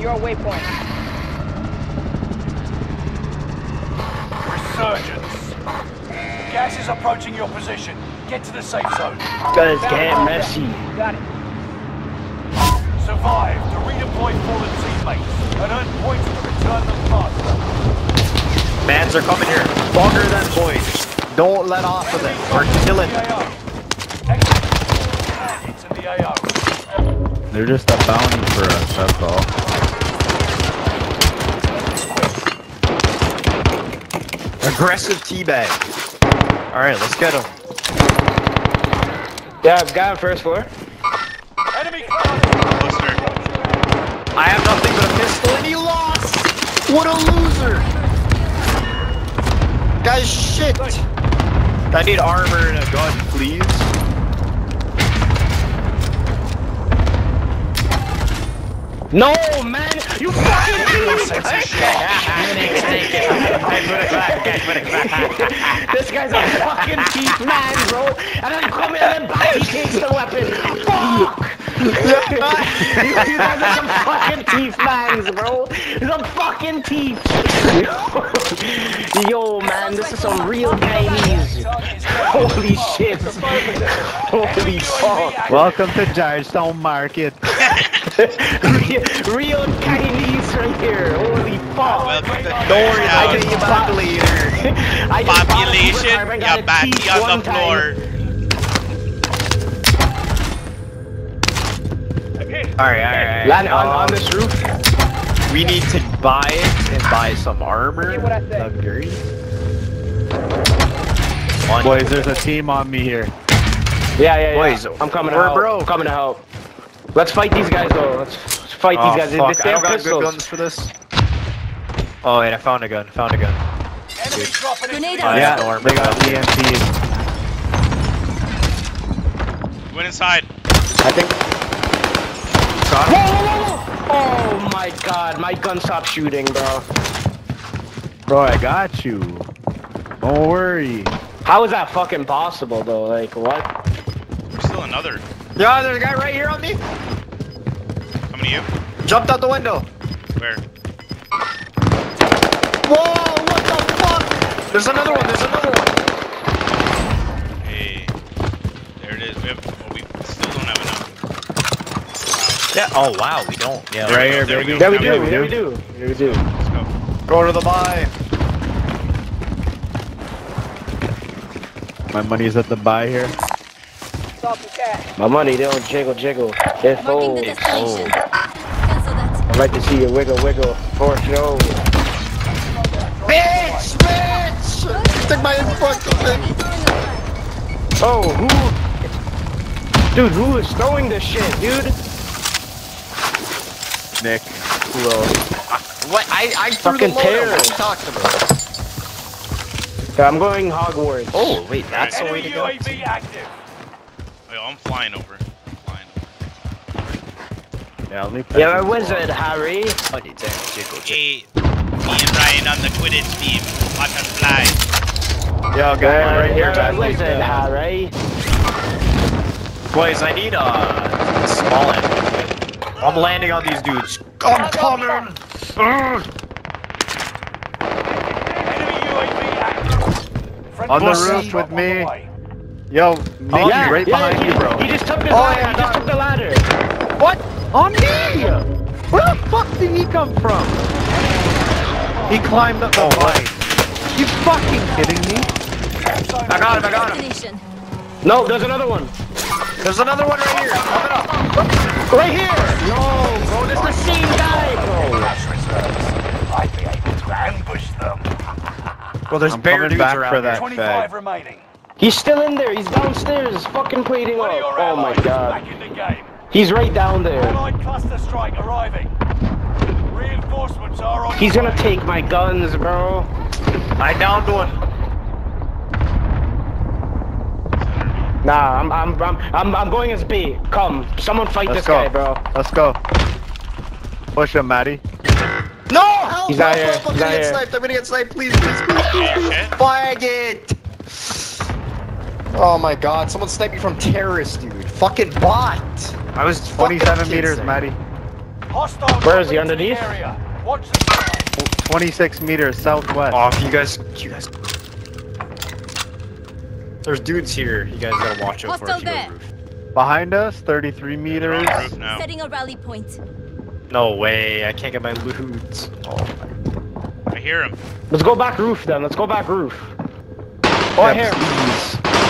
on your waypoint. Resurgence. Gas is approaching your position. Get to the safe zone. Guys, get messy. Got it. Survive to redeploy fallen teammates and earn points to return them faster. Mans are coming here. Longer than boys. Don't let off of them. We're killing them. AO. Exit. It's in the AO. They're just a bounty for us, that's all. Aggressive teabag. Alright, let's get him. Yeah, guy on first floor. Enemy close. Cluster. I have nothing but a pistol and he lost! What a loser! Guys, shit! I need armor and a gun, please. No, man! You fucking Sense of shock. This guy's a fucking thief man, bro! And then come in and then back he takes the weapon! Fuck! you guys are some fucking thief mans, bro! Some fucking thieves! Yo, man, this is some real Chinese! Holy shit! Holy fuck! Welcome to Jarstone Market. Real, real Chinese right here! Holy fuck! Welcome to Don't worry, I just get you back later. I just population. supercar and Yeah, a on the time. floor. Alright, alright, Land on, on this um, roof. We need to buy it and buy some armor. Hear what I say. Boys, there's a team on me here. Yeah, yeah, yeah. Boys, I'm coming to we're help. broke. I'm coming to help. Let's fight these guys though. Let's fight Oh, these guys. fuck. They I don't got good pistols. guns for this. Oh, and I found a gun. Found a gun. Enemy dropping into Grenade the Yeah, no they got EMPs. Went inside. I think. Whoa, whoa, whoa, whoa! Oh my god, my gun stopped shooting, bro. Bro, I got you. Don't worry. How is that fucking possible though? Like what? There's still another. Yeah, there's a guy right here on me. Coming to you. Jumped out the window. Where? Whoa, what the fuck? There's another one. There's another one. Hey. There it is. We have. Oh, we still don't have enough. Yeah. Oh wow, we don't. Yeah. Right here, there we baby. go. Yeah, we Yeah, do. we Yeah, do. we do. Yeah, we do. Let's go. Go to the buy. My money's at the buy here. Stop the cat. My money, they don't jiggle, jiggle. They Marking fold. the destination. Cancel that. I'd like to see you wiggle, wiggle for sure. Bitch, bitch! Took my fucking thing. Oh, who? Dude, who is throwing this shit, dude? Nick. Who else? What? I I threw Fucking the loader. What are you talking about? I'm going Hogwarts. Oh wait, that's the way to go. UAV active. Wait, I'm flying over. I'm flying. Yeah, only You're a wizard, Harry. Oh, you damn jiggle, jiggle. Hey, me and Ryan on the Quidditch team. Watch us fly. Yo, guy, right You're here, a back wizard, there. Harry. Boys, I need uh, a small end. I'm landing on these dudes. I'm coming. Ugh. Enemy UAV active. Friendly On the roof with on me. The way. Yo, oh, Nick, yeah, right yeah, behind he, you, bro. He just took the Oh, ladder. yeah, he just took the ladder. What? On me! Where the fuck did he come from? He climbed up the Oh, line. You fucking kidding me? I got him. I got him. No, there's another one. There's another one right here. Up. Right here. No, bro, this is the same guy, bro. Cash reserves. I'd be able to ambush them. Well, there's I'm bear coming dudes back around for that. 25 fag. remaining. He's still in there. He's downstairs, fucking plating up. Oh my god. back in the game. He's right down there. Cluster strike arriving. Reinforcements are on He's gonna take my guns, bro. I downed one. Nah, I'm I'm I'm I'm, I'm going as B. Come, someone fight Let's this go. guy, bro. Let's go. Push him, Matty. No, help! He's not here. help, I'm He's gonna not get here. sniped. I'm gonna get sniped. Please, please, please, please, please. shit. Flag it. Oh my god, someone sniped me from terrorist, dude. Fucking bot. I was 27 meters, Matty. Hostiles Where is he, dropping into the underneath? Area. Watch the 26 meters southwest. Oh, if you guys, you guys. There's dudes here. You guys gotta watch out for if Hostile you go there. roof. Behind us, 33 meters. on the roof now. Setting a rally point. No way, I can't get my loot. Oh my. I hear him. Let's go back roof then. Let's go back roof. Oh, I hear him.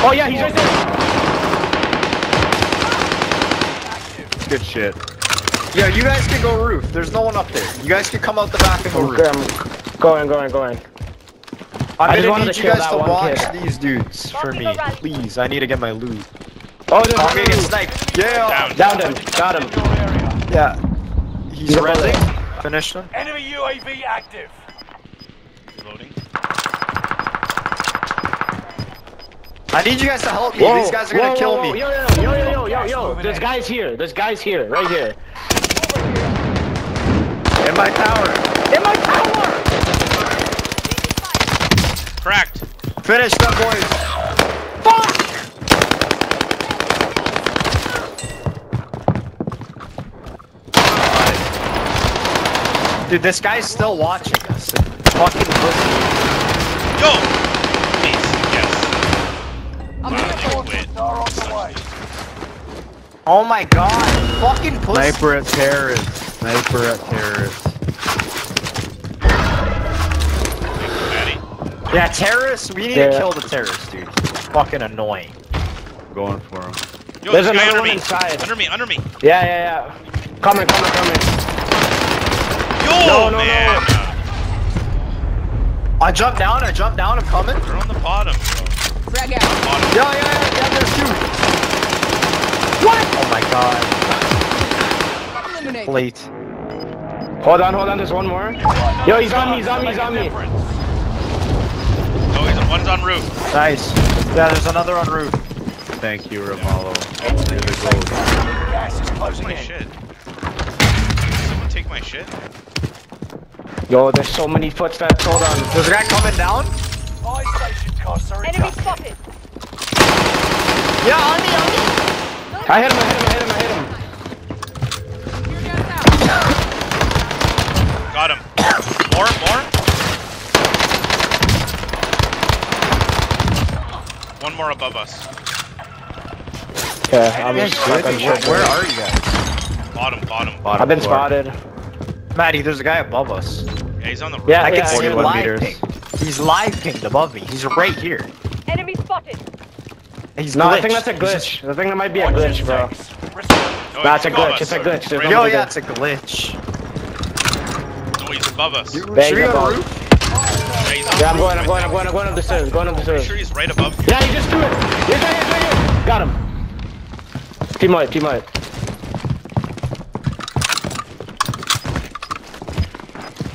Oh yeah, he's right there. Good shit. Yeah, you guys can go roof. There's no one up there. You guys can come out the back and go roof. Okay, I'm going, going, going. I'm I just gonna wanted need to you guys to watch kid. these dudes for me, please. I need to get my loot. Oh, there's I'm one gonna get sniped. Yeah. Down. Downed him. Got him. Yeah. He's He's a. Finished him. Enemy UAV active. I need you guys to help me. These guys are gonna whoa, kill whoa, whoa. me. Yo, yo, yo, yo, yo, yo, yo. There's guys here. There's guys here. Right here. In my tower. In my tower. Cracked. Finish them, boys. Fuck! Dude, this guy's still watching us. Fucking pussy. Yo! Oh my god. Fucking pussy. Sniper at terrorists. Sniper at terrorists. Matty. Yeah, terrorists. We need Yeah. to kill the terrorists, dude. He's fucking annoying. Going for him. Yo, There's there's a guy another under one me. inside. Under me, under me. Yeah, yeah, yeah. Coming, coming, coming. Yo, No, no, no. man. I jumped down. I jumped down. I'm coming. They're on the bottom, bro. Frag out. Bottom. Yeah, yeah, yeah. Yeah, there's two. What? Oh my god. Eliminate. Plate. Hold on, hold on. There's one more. Yo, he's on me. He's on me. He's on me. Oh, he's one's on roof. Nice. Yeah, there's another on roof. Thank you, Ramalho. You're the gold. Gas is closing My in. shit. Did someone take my shit? Yo, there's so many footsteps. Hold on. There's a guy coming down. Buy station costs are Enemy spotted. Yeah, on me, on me. I hit him. I hit him. I hit him. I hit him. Here goes out. Got him. More, more. One more above us. Okay, I'm Enemy stuck on shit. Where are you guys? Bottom, bottom. Bottom I've been floor. spotted. Matty, there's a guy above us. Yeah, he's on the roof. Yeah, I can see him 41 live meters. ping. He's live pinged above me. He's right here. Enemy spotted. He's No, I think that's a He's glitch. I think that might be a Watch your glitch, bro. six. No, Nah, he's it's a glitch, it's a glitch, there's Yo, no- above- yeah, it's a glitch. No, he's above us. Yeah, Should we go above. roof? he's Yeah, I'm going. I I'm going. I'm going. I'm going up the stairs. Going up the Pretty stairs. sure he's right above you. Yeah, he just threw it. He's right here. He's right here. Got him. Team white. Team white.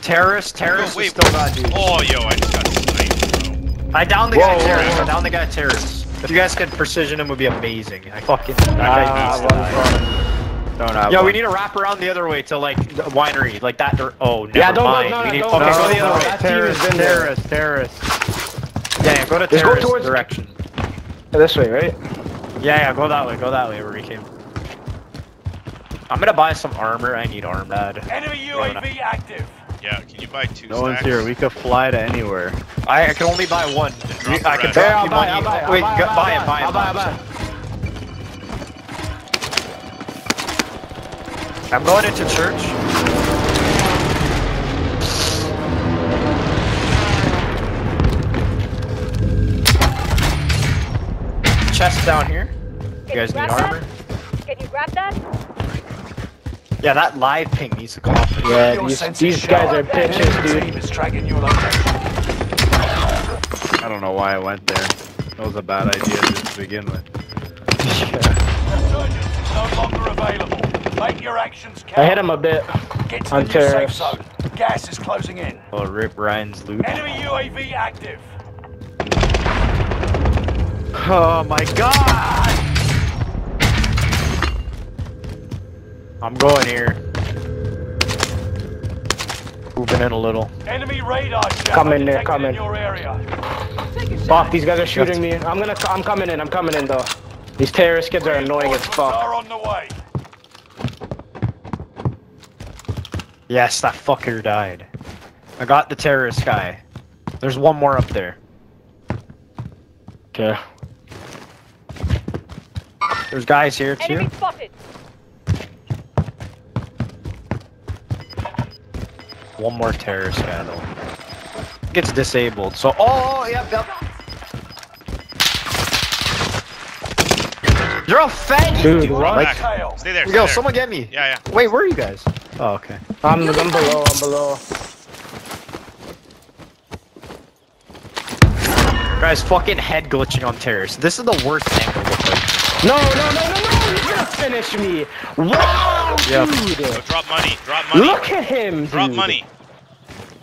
Terrorist, oh, terrorist, we wait. still got dudes. Oh, yo, I just got sniped, bro. I downed the Whoa, guy whoa, terrorist. whoa. I downed the guy terrorist. If you guys could precision him, would be amazing. I fucking. That guy needs to one die. front. Don't have Yeah, we need to wrap around the other way to like the winery, like that. dir- Oh, never Yeah, don't go- mind. no, we no, need, don't okay, go- go no, the no, other way. that team has Terrorist, terrorist, terrorist. Yeah, yeah, go to Just go towards- direction. This way, right? Yeah, yeah, go that way. Go that way where we came. I'm gonna buy some armor. I need arm bad. Enemy UAV active. Yeah, can you buy two No one's stacks? here. We could fly to anywhere. I, I can only buy one. drop We- the I can rest. drop Yeah, I'll buy. money. I'll buy. I'll Wait, buy. go- I'll buy it, buy it, I'll buy. buy I'll buy. it. I'm going into church. Chest down here. You guys need armor? Can you grab that? Yeah, that live ping needs to come off. Yeah, these, these guys are bitches, dude. team is tracking your. I don't know why I went there. That was a bad idea to begin with. Resurgence is no longer available. Make your actions count. I hit him a bit. Get to on the new safe zone. Gas is closing in. Oh, rip Ryan's loot. Enemy UAV active. Oh my god! I'm going here. Moving in a little. Enemy radar jammer Come in there, detected come in in. your area. Fuck, these guys are shooting me. I'm gonna. I'm coming in. I'm coming in though. These terrorist kids are annoying as Reinforcements fuck. are on the way. Yes, that fucker died. I got the terrorist guy. There's one more up there. Okay. There's guys here too. Enemy spotted. One more terrorist guy though. Gets disabled. So oh, oh, oh yep yep. You're a faggot, Dude, dude. what? Like, Tail. Stay there. Stay yo, there. someone get me. Yeah, yeah. Wait, where are you guys? Oh, okay. I'm, I'm below, I'm below. Guys, fucking head glitching on terrorists. This is the worst angle to play. No, no, no, no, no! He's gonna finish me! Wow, Yeah. Go dude! drop money. Drop money. Look at him, dude! Drop money.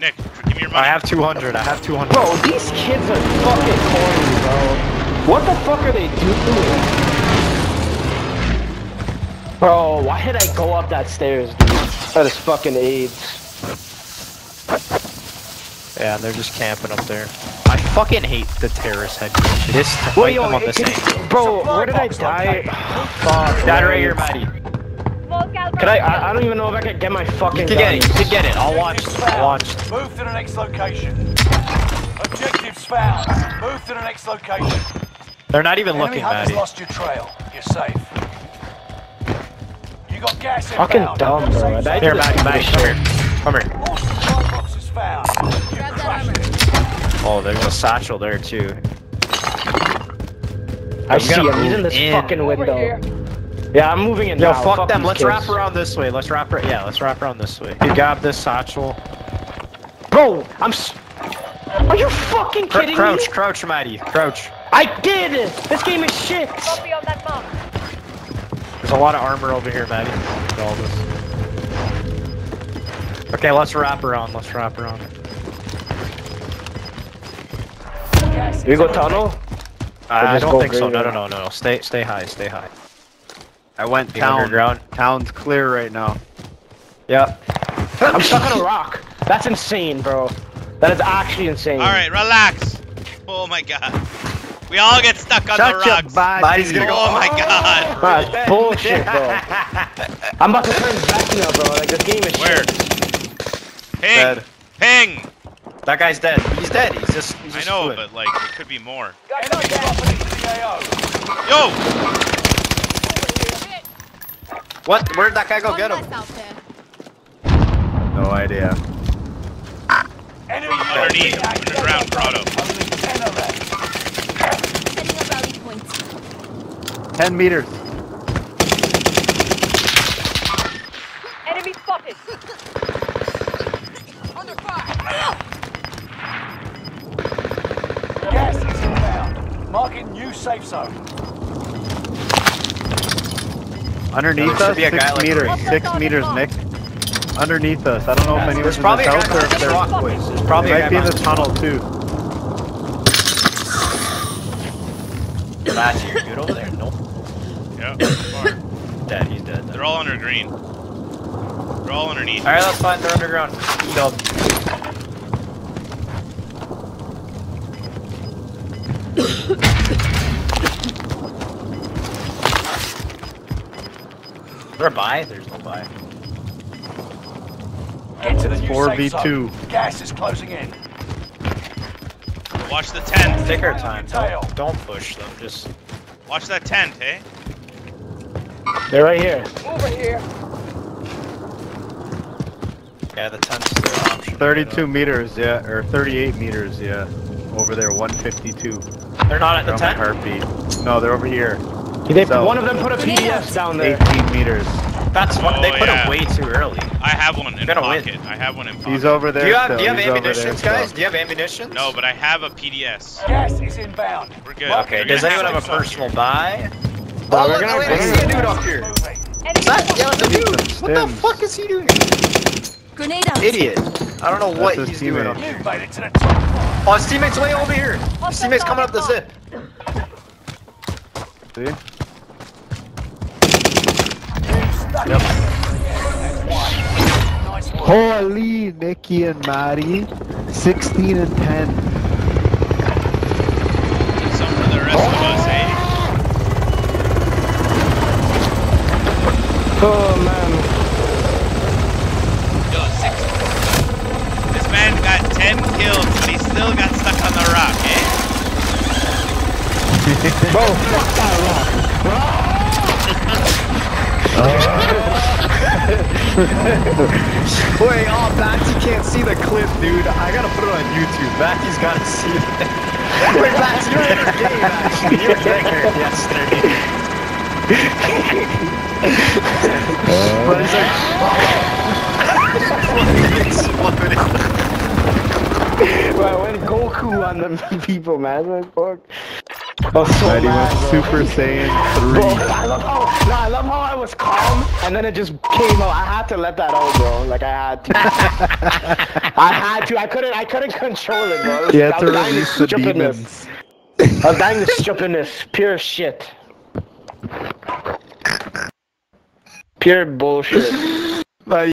Nick, give me your money. I have 200. I have 200. Bro, these kids are fucking corny, bro. What the fuck are they doing? Bro, why did I go up that stairs, dude? That is fucking AIDS. Yeah, they're just camping up there. I fucking hate the terrorist head glitch. It is to Well, fight yo, them on it this can- bro, where did I die? Fuck. Dad man. right here, Matty. Small. Can I, I? I don't even know if I can get my fucking You can get it. You can get it. I'll watch. I'll watch. Move to the next location. Objectives found. Move to the next location. They're not even Enemy looking, hunters Matty. lost your trail. You're safe. You got gas Fucking inbound. dumb, bro. I died Here, to this Matty, Matty, come here. Come here. All supply boxes found. You Grab that crushed armor. it. Oh, there's a satchel there too. I I'm see him. He's in move this in. fucking Over window. Here. Yeah, I'm moving in Yo, now. fuck, them. Let's kids. wrap around this way. Let's wrap. Ra- yeah, let's wrap around this way. You grab this satchel. Bro, I'm. S- are you fucking Cr- kidding crouch, me? crouch, crouch, Matty, crouch. I did. This game is shit. On that. There's a lot of armor over here, Matty. All this. Okay, let's wrap around. Let's wrap around. Gas We go on tunnel. I just don't go think so. No, no, no, no. Stay, stay high. Stay high. I went The town. underground. Town's clear right now. Yeah. I'm stuck on a rock. That's insane, bro. That is actually insane. All right, relax. Oh my god. We all get stuck on Shut the rocks. body. Matty's gonna go. Oh my oh. god. That's bullshit, bro. I'm about to turn back now, bro. Like this game is Where? shit. Ping. Dead. Ping. That guy's dead. He's dead. He's just. He's I know, fluid. but like, it could be more. Enemy dropping into the AO. Yo. What? Where'd that guy go get him? No idea. Enemy Underneath, UAV active. underground, grotto. Only 10 are left. Ten meters. Enemy spotted. Under fire. Gas is inbound. Marking new safe zone. Underneath There us, be a six guy like- meters. Up, Six up, up, meters. Nick. Underneath us. I don't know if anyone's There's in probably a the guy or if they're. rock. There's probably They a might be in the behind tunnel too. this- Matt, you good over there? Nope. Yeah. far. Dead. He's dead. They're all under green. They're all underneath. All right, that's fine. They're underground. Killed. There a buy? There's no buy. Get to the new 4v2. zone. Gas is closing in. Watch the tent. Take our time. Don't, don't push them. Just Watch that tent, eh? They're right here. Over here. yeah, the tent's their option. 32 meters, yeah, or 38 meters, yeah. Over there, 152. They're not at They're the tent. heartbeat. No, they're over here. They, So- one of them put a PDS down there. 18 meters. That's one. Oh, they put yeah. it way too early. I have one in Gonna win. I have one in pocket. He's over there. Do you have still. Do you have He's over there still. guys? Do you have ammunition? No, but I have a PDS. Yes, is inbound. We're good. Mark Okay. You're Does anyone have a personal here. buy? Bro, Oh, we're look, gonna wait, I see a dude up here. That, yeah, spotted. that's a dude. What the fuck is he doing? Grenade out. Idiot. I don't know what his he's doing up here. You made it to the top. Oh, his teammate's way over here. His teammate's coming up the zip. See? Stuck in. Nice work. Holy Nicky and Matty. 16 and 10. Some for the rest of us, eh? Oh man. Yo, killed, but he still got stuck on the rock, eh? Bro, fuck that rock. Wait, oh, Baxy can't see the clip, dude. I gotta put it on YouTube. Baxy's gotta see it. Wait, Baxy, you're in the game, actually. You were there yesterday. but it's like, exploded. Bro, I went Goku on the people, man. Like, fuck. I was so Mighty mad, went bro. Super Saiyan 3. Bro, I love how no, I love how I was calm and then it just came out. I had to let that out, bro. Like I had to. I had to. I couldn't. I couldn't control it, bro. You had I to dying release the stupidness. demons. I was dying to stupidness. Pure shit. Pure bullshit.